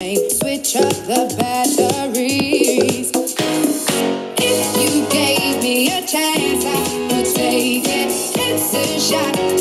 Switch up the batteries. If you gave me a chance, I would take it. It's a shot.